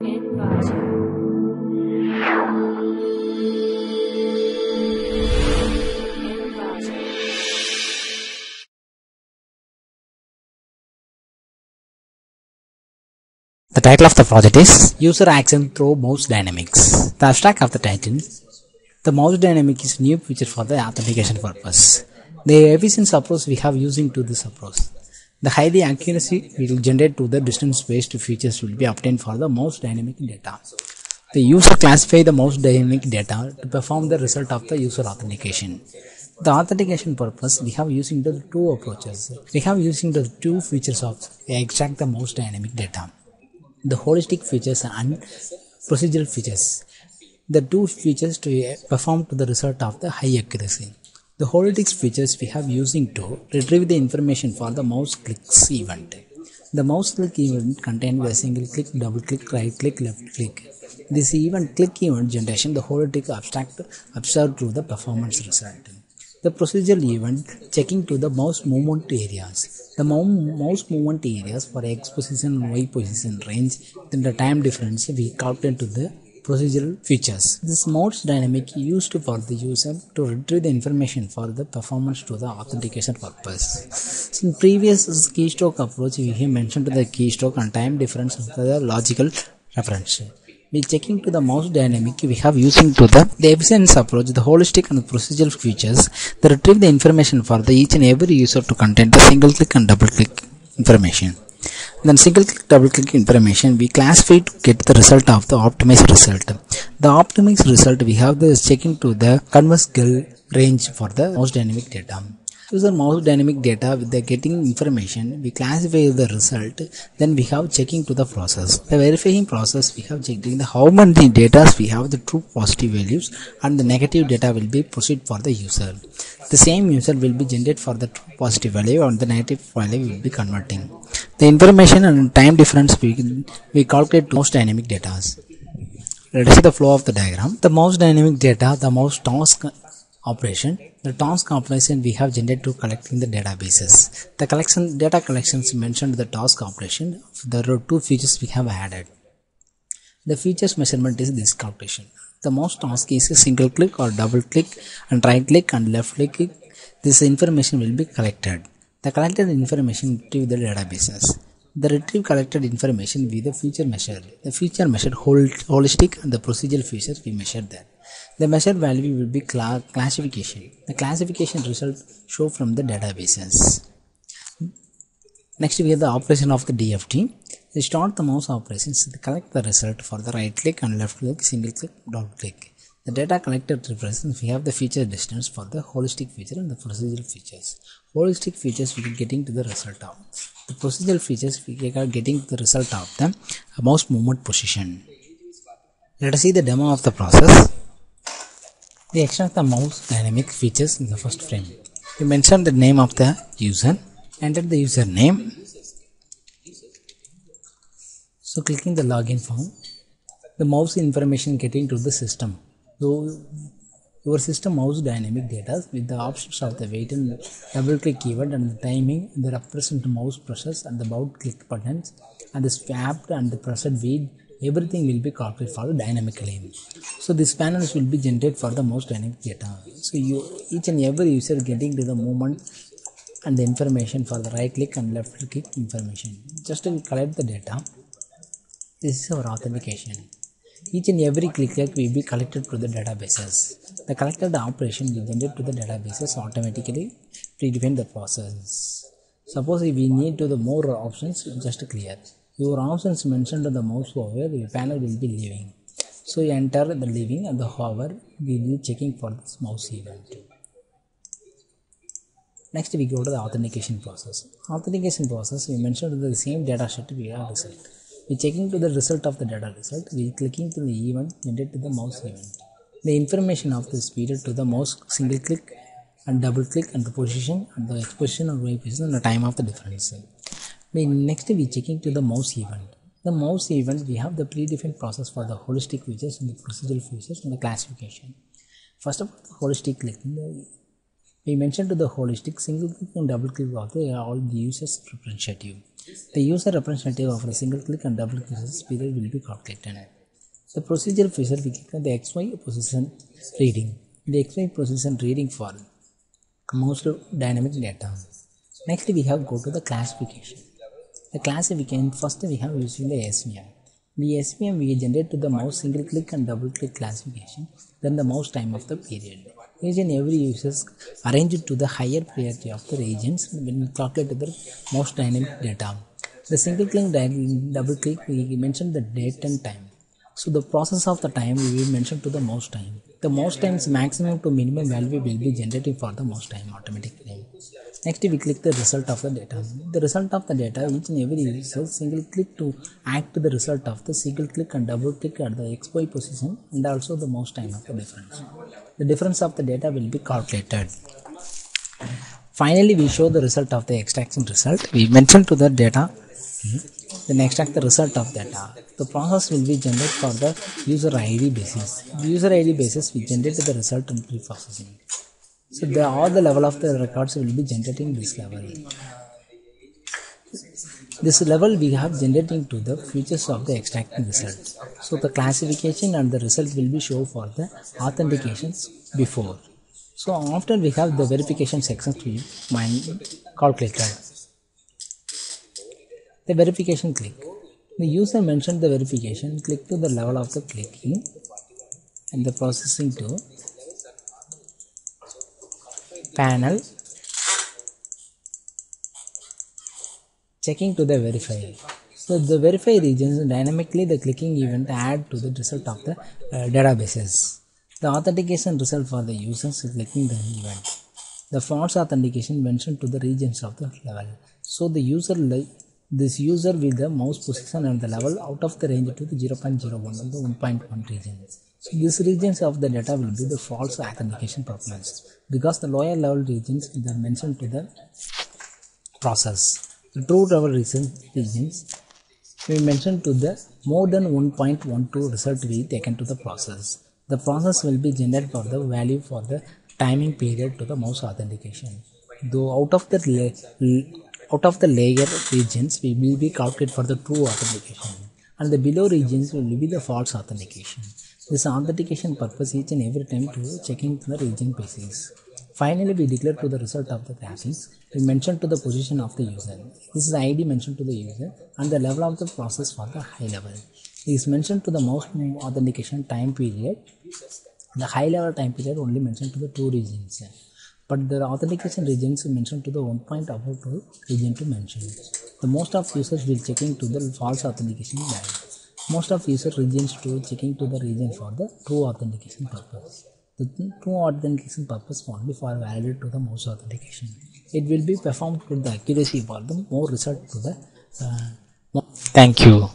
The title of the project is User Action Through Mouse Dynamics. The abstract of the title The mouse dynamic is new feature for the authentication purpose. The efficient approach we have using to this approach. The highly accuracy will generate to the distance based features will be obtained for the mouse dynamic data. The user classify the mouse dynamic data to perform the result of the user authentication. The authentication purpose we have using the two approaches. We have using the two features of extract the mouse dynamic data. The holistic features and procedural features. The two features to perform to the result of the high accuracy. The holistic features we have using to retrieve the information for the mouse clicks event. The mouse click event contains a single click, double click, right click, left click. This event click event generation the holistic abstract observed through the performance result. The procedural event checking to the mouse movement areas. The mouse movement areas for X position and Y position range then the time difference we calculate to the procedural features. This mouse dynamic used for the user to retrieve the information for the performance to the authentication purpose. So in previous keystroke approach we have mentioned the keystroke and time difference of the logical reference. We checking to the mouse dynamic we have using to the, the efficiency approach, the holistic and procedural features that retrieve the information for the each and every user to contain the single click and double click information. Then single click double click information we classify to get the result of the optimized result. The optimized result we have the checking to the converse range for the mouse dynamic data. User mouse dynamic data with the getting information. We classify the result. Then we have checking to the process. The verifying process we have checking the how many data we have the true positive values and the negative data will be proceed for the user. The same user will be generated for the true positive value and the negative value will be converting. The information and time difference we, we calculate mouse dynamic data. Let us see the flow of the diagram. The mouse dynamic data the mouse task operation. The task operation we have generated to collecting the databases. The collection data collections mentioned the task operation there are two features we have added. The features measurement is this calculation. The mouse task is a single click or double click and right click and left click. This information will be collected. The collected information retrieve the databases. The retrieve collected information with the feature measured the feature measured holistic and the procedural features we measure there the measured value will be cl classification. The classification result show from the databases. Next we have the operation of the DFT. We start the mouse operations to collect the result for the right click and left click, single click, double click. The data collected represents we have the feature distance for the holistic feature and the procedural features. Holistic features we are getting to the result of. The procedural features we are getting the result of the mouse movement position. Let us see the demo of the process. We of the mouse dynamic features in the first frame. You mention the name of the user, enter the user name. So clicking the login form, the mouse information getting to the system. So your system mouse dynamic data with the options of the wait and double click keyword and the timing, the represent mouse process and the about click buttons and the swap and the pressed wait everything will be calculated for the dynamically so these panels will be generated for the mouse dynamic data. So you each and every user getting to the movement and the information for the right click and left click information. Just to collect the data this is our authentication. Each and every click click will be collected to the databases. The collected operation will generate to the databases automatically predefine the process. Suppose if we need to the more options just clear your options mentioned on the mouse over the panel will be leaving. So you enter the leaving and the hover. We will be checking for this mouse event. Next we go to the authentication process. Authentication process we mentioned the same data set we have result we checking to the result of the data result. We clicking to the event generated to the mouse event. The information of this period to the mouse single click and double click and the position and the x position or y position and the time of the difference next we checking to the mouse event the mouse event we have the predefined process for the holistic features and the procedural features and the classification first of all the holistic clicking we mentioned to the holistic single click and double click of the uh, all the users representative. The user representative of a single click and double click period will be calculated. The procedure feature we click on the XY position reading. The XY position reading for mouse dynamic data. Next we have go to the classification. The classification first we have using the SVM. The SVM we generate to the mouse single click and double click classification, then the mouse time of the period. Each and every users arranged to the higher priority of the regions when calculate the mouse dynamic data. The single click double click we mentioned the date and time. So the process of the time we will mention to the mouse time. The mouse time's maximum to minimum value will be generating for the mouse time automatically. Next we click the result of the data. The result of the data each and every user single click to act to the result of the single click and double click at the XY position and also the mouse time of the difference. The difference of the data will be calculated. Finally we show the result of the extraction result. We mention to the data hmm, then extract the result of data. The process will be generated for the user ID basis. The user ID basis we generate the result in pre-processing. So the, all the level of the records will be generating this level. This level we have generating to the features of the extracting result. So the classification and the result will be shown for the authentications before. So after we have the verification section to mind calculated. The verification click. The user mentioned the verification, click to the level of the clicking and the processing to panel checking to the verify. So the verify regions dynamically the clicking event add to the result of the uh, databases. The authentication result for the users clicking the event. The false authentication mentioned to the regions of the level. So the user like this user with the mouse position and the level out of the range to the 0.01 and the 1.1 region. So these regions of the data will be the false authentication performance because the lower level regions are mentioned to the process. The true level regions we mentioned to the more than 1.12 result will be taken to the process. The process will be generated for the value for the timing period to the mouse authentication. Though out of the out of the layer regions we will be calculated for the true authentication and the below regions will be the false authentication. This authentication purpose each and every time to checking the region basis. Finally, we declare to the result of the graphics. We mention to the position of the user. This is the ID mentioned to the user and the level of the process for the high level. It is mentioned to the most authentication time period. The high level time period only mentioned to the two regions but the authentication regions mentioned to the one point above to region to mention. The most of users will checking to the false authentication value. Most of user regions to checking to the region for the true authentication purpose. The true authentication purpose only for valid to the most authentication. It will be performed with the accuracy for the more result to the. Uh, Thank you.